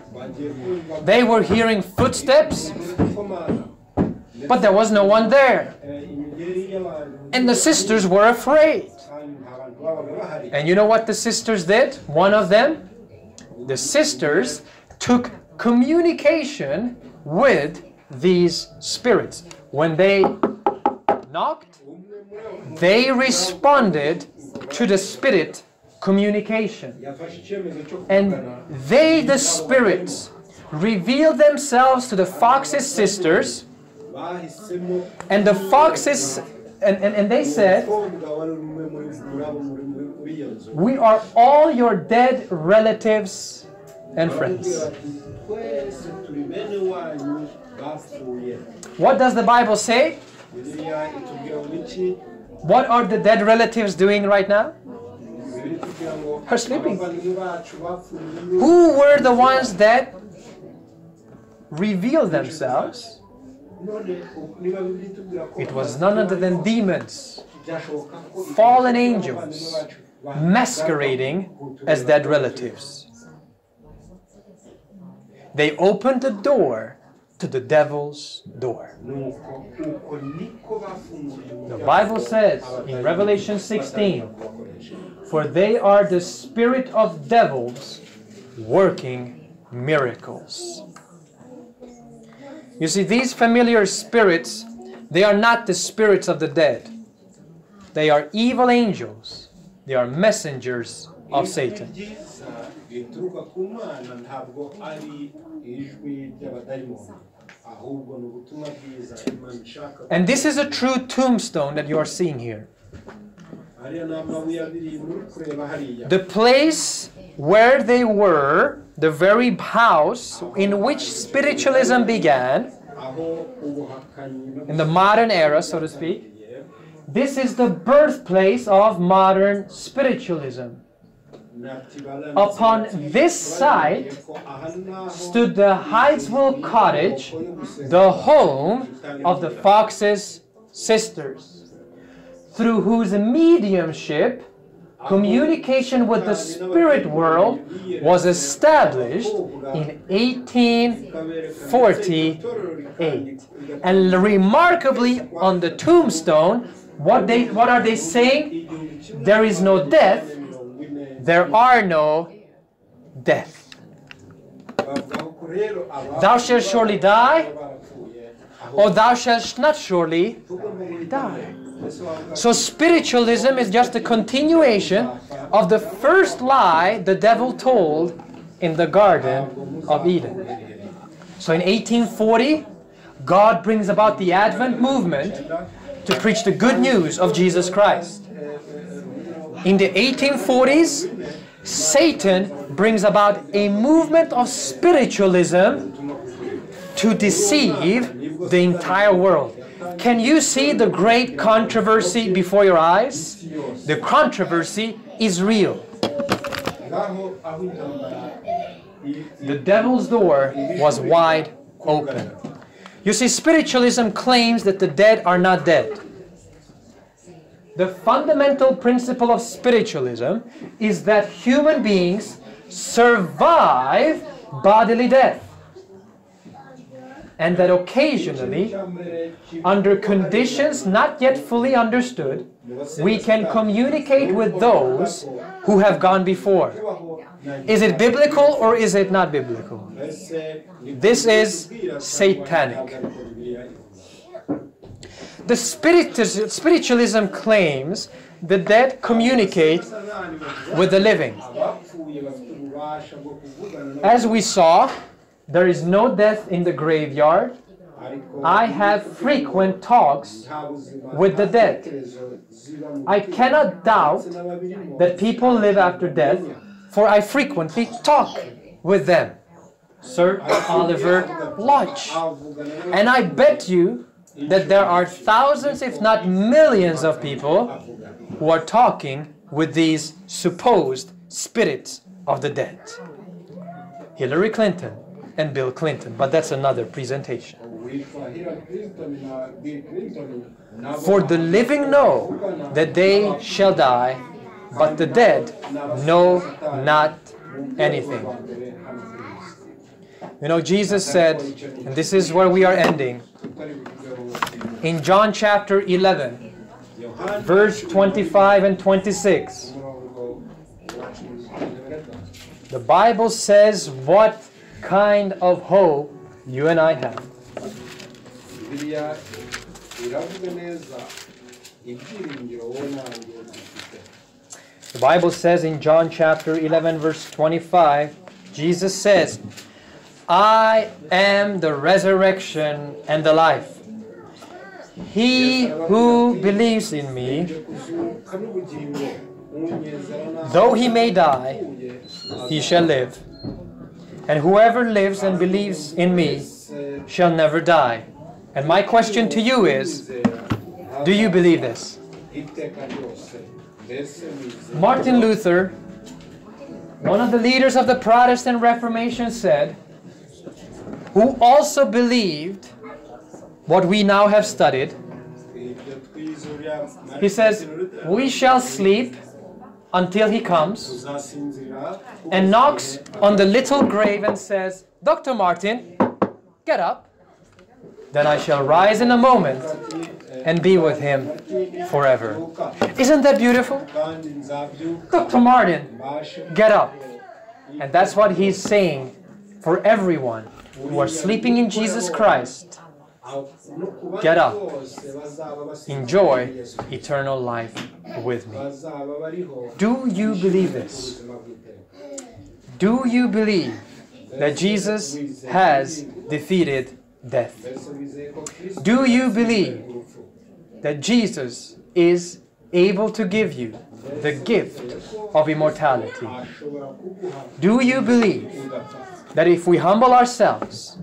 They were hearing footsteps, but there was no one there. And the sisters were afraid. And you know what the sisters did? One of them, the sisters took communication with these spirits. When they knocked, they responded to the spirit communication. And they, the spirits, revealed themselves to the fox's sisters, and the foxes, and, and, and they said, We are all your dead relatives and friends. What does the Bible say? What are the dead relatives doing right now? Are sleeping. Who were the ones that revealed themselves? It was none other than demons, fallen angels, masquerading as dead relatives. They opened the door to the devil's door. The Bible says in Revelation 16, For they are the spirit of devils working miracles. You see, these familiar spirits, they are not the spirits of the dead. They are evil angels. They are messengers of Satan. And this is a true tombstone that you are seeing here. The place where they were, the very house in which spiritualism began, aho ubuhakanyi no in the modern era, so to speak, this is the birthplace of modern spiritualism. Upon this site stood the Hydesville Cottage, the home of the Fox's sisters, through whose mediumship communication with the spirit world was established in 1848. And remarkably, on the tombstone, what they what are they saying? There is no death, there are no death. Thou shalt surely die, or thou shalt not surely die. So spiritualism is just a continuation of the first lie the devil told in the Garden of Eden. So in 1840, God brings about the Advent movement to preach the good news of Jesus Christ. In the 1840s, Satan brings about a movement of spiritualism to deceive the entire world. Can you see the great controversy before your eyes? The controversy is real. The devil's door was wide open. You see, spiritualism claims that the dead are not dead. The fundamental principle of spiritualism is that human beings survive bodily death. And that occasionally, under conditions not yet fully understood, we can communicate with those who have gone before. Is it biblical or is it not biblical? This is satanic. The spirit, spiritualism claims the dead communicate with the living. As we saw, there is no death in the graveyard. I have frequent talks with the dead. I cannot doubt that people live after death, for I frequently talk with them. Sir Oliver Lodge. And I bet you that there are thousands, if not millions, of people who are talking with these supposed spirits of the dead. Hillary Clinton and Bill Clinton, but that's another presentation. witwa Hillary Clinton na Bill Clinton nabo For the living know that they shall die, but the dead know not anything. You know, Jesus said, and this is where we are ending, in John chapter 11, verse 25 and 26. The Bible says what kind of hope you and I have. bibiliya iravuga neza ibyiringiro wowe nanjye dufite The Bible says in John chapter 11, verse 25, Jesus says, I am the resurrection and the life. He who believes in me, kuzuka n'ubugingo unyezera naho though he may die, he shall live. And whoever lives and believes in me shall never die. And my question to you is, do you believe this? Martin Luther, one of the leaders of the Protestant Reformation, said, who also believed what we now have studied, he says, We shall sleep until he comes and knocks on the little grave and says, Dr. Martin, get up. Then I shall rise in a moment and be with him forever. Isn't that beautiful? Dr. Martin, get up. And that's what he's saying for everyone who are sleeping in Jesus Christ. Get up. Enjoy eternal life with me. Do you believe this? Do you believe that Jesus has defeated death? Do you believe that Jesus is able to give you the gift of immortality? Do you believe that if we humble ourselves,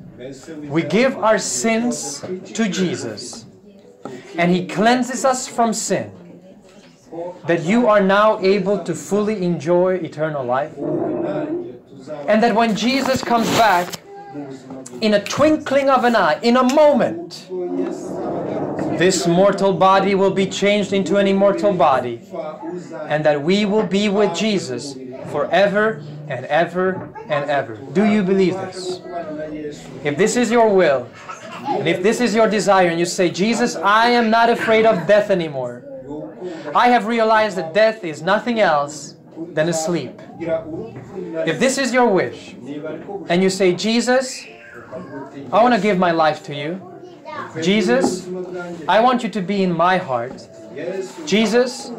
we give our sins to Jesus and He cleanses us from sin, that you are now able to fully enjoy eternal life? And that when Jesus comes back, in a twinkling of an eye, in a moment, this mortal body will be changed into an immortal body, and that we will be with Jesus forever and ever and ever. Do you believe this? If this is your will, and if this is your desire, and you say, Jesus, I am not afraid of death anymore, I have realized that death is nothing else than a sleep. If this is your wish, and you say, Jesus, I want to give my life to you, Jesus, I want you to be in my heart. Jesus,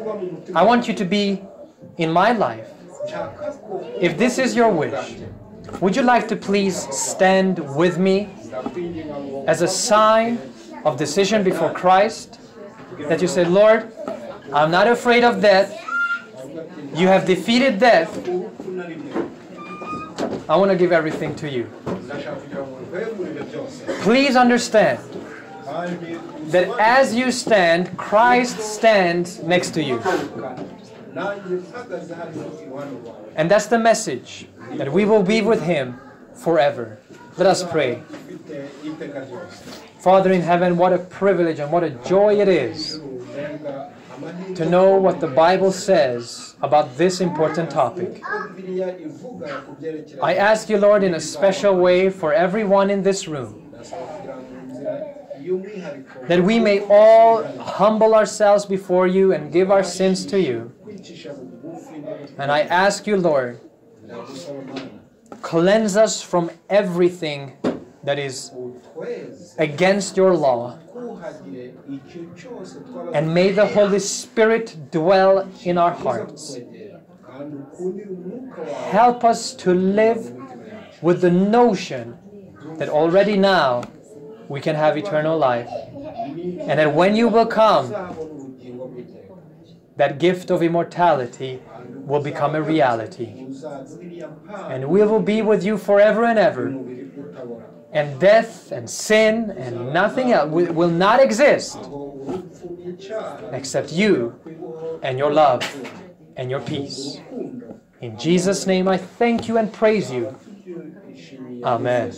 I want you to be in my life. If this is your wish, would you like to please stand with me as a sign of decision before Christ? that you say, Lord, I'm not afraid of death. You have defeated death. I want to give everything to you. Please understand that as you stand, Christ stands next to you. And that's the message that we will be with Him forever. Let us pray. Father in heaven, what a privilege and what a joy it is to know what the Bible says about this important topic. I ask you, Lord, in a special way for everyone in this room, that we may all humble ourselves before you and give our sins to you. And I ask you, Lord, cleanse us from everything that is against your law. And may the Holy Spirit dwell in our hearts. Help us to live with the notion that already now we can have eternal life. And that when you will come, that gift of immortality will become a reality. And we will be with you forever and ever. And death and sin and nothing else will not exist except you and your love and your peace. In Jesus' name, I thank you and praise you. Amen.